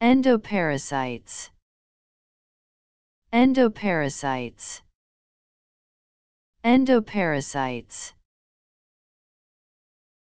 Endoparasites. Endoparasites. Endoparasites.